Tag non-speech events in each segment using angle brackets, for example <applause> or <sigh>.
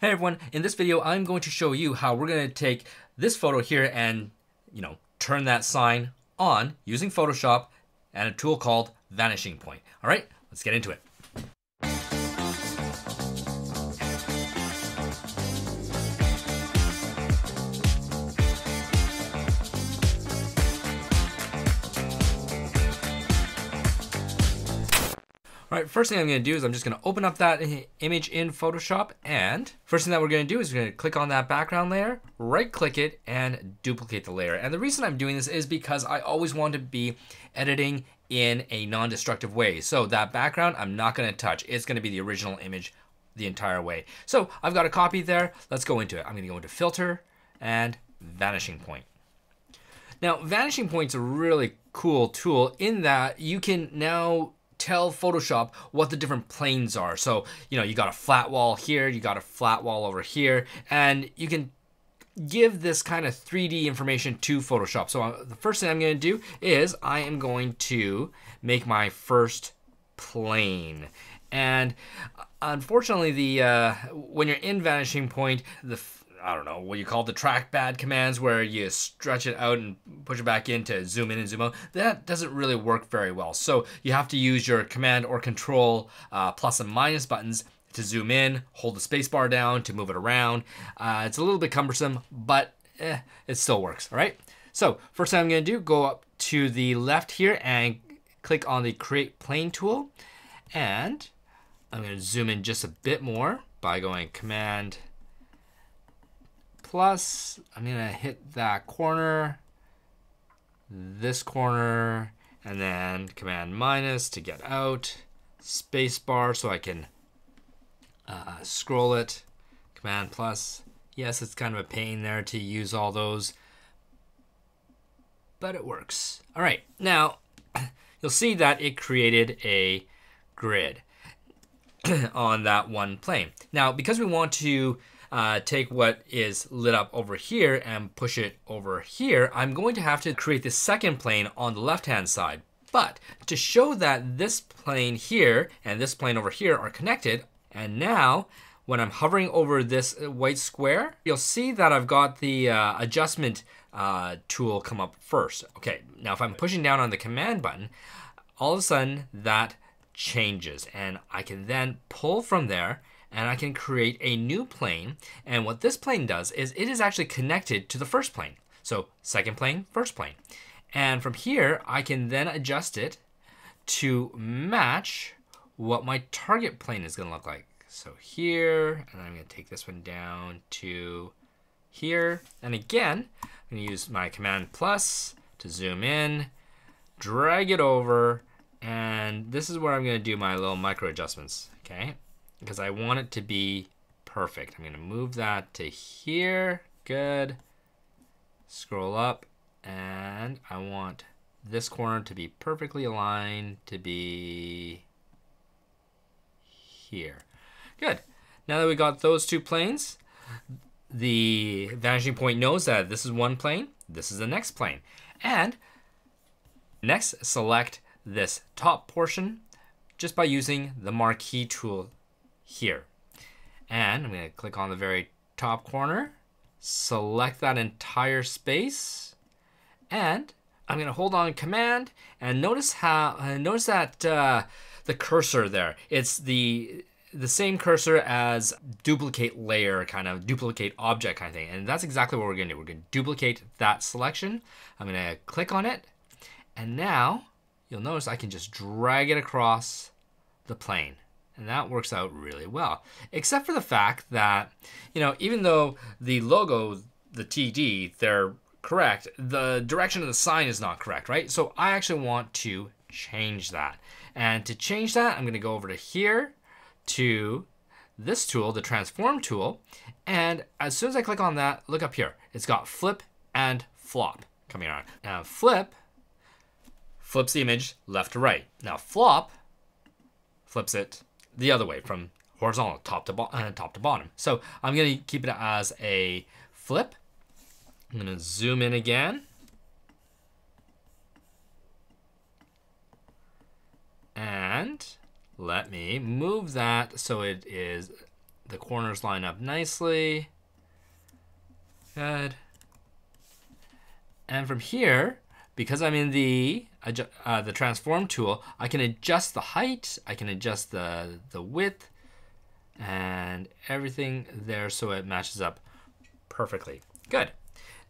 Hey everyone, in this video I'm going to show you how we're going to take this photo here and, you know, turn that sign on using Photoshop and a tool called Vanishing Point. All right, let's get into it. All right, first thing I'm gonna do is I'm just gonna open up that image in Photoshop and first thing that we're gonna do is we're gonna click on that background layer, right click it and duplicate the layer. And the reason I'm doing this is because I always want to be editing in a non-destructive way. So that background I'm not gonna touch. It's gonna be the original image the entire way. So I've got a copy there. Let's go into it. I'm gonna go into filter and vanishing point. Now, vanishing point's a really cool tool in that you can now tell Photoshop what the different planes are. So, you know, you got a flat wall here, you got a flat wall over here, and you can give this kind of 3D information to Photoshop. So uh, the first thing I'm going to do is I am going to make my first plane. And uh, unfortunately, the uh, when you're in Vanishing Point, the I don't know what you call the trackpad commands where you stretch it out and push it back in to zoom in and zoom out. That doesn't really work very well. So you have to use your command or control uh, plus and minus buttons to zoom in, hold the spacebar down to move it around. Uh, it's a little bit cumbersome, but eh, it still works. All right. So first thing I'm going to do, go up to the left here and click on the create plane tool. And I'm going to zoom in just a bit more by going command plus, I'm gonna hit that corner, this corner, and then command minus to get out, space bar so I can uh, scroll it, command plus. Yes, it's kind of a pain there to use all those, but it works. All right, now <clears throat> you'll see that it created a grid <clears throat> on that one plane. Now, because we want to uh, take what is lit up over here and push it over here, I'm going to have to create the second plane on the left-hand side. But to show that this plane here and this plane over here are connected, and now when I'm hovering over this white square, you'll see that I've got the uh, adjustment uh, tool come up first. Okay, now if I'm pushing down on the command button, all of a sudden that changes and I can then pull from there and I can create a new plane. And what this plane does is it is actually connected to the first plane. So second plane, first plane. And from here, I can then adjust it to match what my target plane is gonna look like. So here, and I'm gonna take this one down to here. And again, I'm gonna use my command plus to zoom in, drag it over, and this is where I'm gonna do my little micro adjustments, okay? Because I want it to be perfect. I'm gonna move that to here, good. Scroll up and I want this corner to be perfectly aligned to be here. Good. Now that we got those two planes, the vanishing point knows that this is one plane, this is the next plane. And next, select this top portion just by using the marquee tool here. And I'm going to click on the very top corner, select that entire space, and I'm going to hold on command and notice how uh, notice that uh, the cursor there. It's the the same cursor as duplicate layer kind of duplicate object kind of thing. And that's exactly what we're going to do. We're going to duplicate that selection. I'm going to click on it. And now you'll notice I can just drag it across the plane. And that works out really well. Except for the fact that, you know, even though the logo, the TD, they're correct, the direction of the sign is not correct, right? So I actually want to change that. And to change that, I'm going to go over to here to this tool, the transform tool. And as soon as I click on that, look up here. It's got flip and flop coming on. Now flip flips the image left to right. Now flop flips it the other way from horizontal top to uh, top to bottom. So I'm going to keep it as a flip. I'm going to zoom in again. And let me move that so it is the corners line up nicely. Good. And from here, because I'm in the uh, the transform tool, I can adjust the height, I can adjust the, the width, and everything there so it matches up perfectly. Good.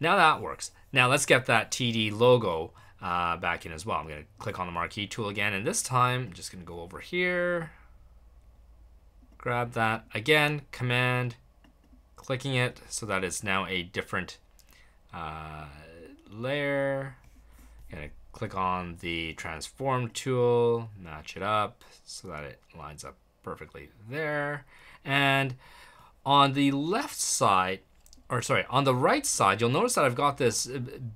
Now that works. Now let's get that TD logo uh, back in as well. I'm going to click on the marquee tool again, and this time I'm just going to go over here, grab that again, command, clicking it so that it's now a different uh, layer. Gonna click on the transform tool, match it up so that it lines up perfectly there. And on the left side, or sorry, on the right side, you'll notice that I've got this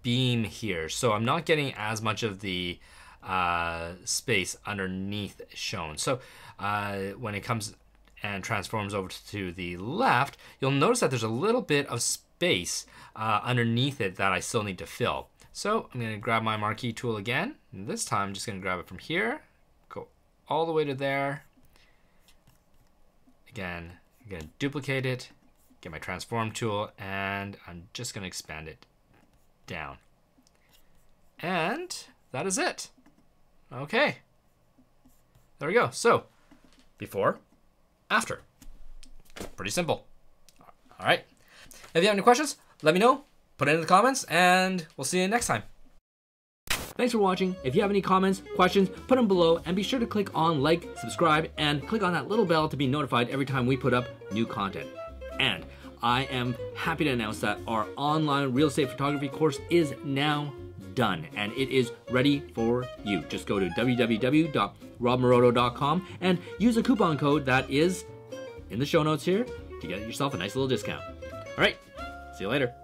beam here. So I'm not getting as much of the uh, space underneath shown. So uh, when it comes and transforms over to the left, you'll notice that there's a little bit of space uh, underneath it that I still need to fill. So I'm to grab my marquee tool again. And this time I'm just going to grab it from here, go all the way to there. Again, I'm to duplicate it, get my transform tool, and I'm just going to expand it down. And that is it. Okay. There we go. So, before, after. Pretty simple. All right. If you have any questions, let me know, put it in the comments, and we'll see you next time. Thanks for watching. If you have any comments, questions, put them below and be sure to click on like, subscribe, and click on that little bell to be notified every time we put up new content. And I am happy to announce that our online real estate photography course is now done and it is ready for you. Just go to www.robmoroto.com and use a coupon code that is in the show notes here to get yourself a nice little discount. All right, see you later.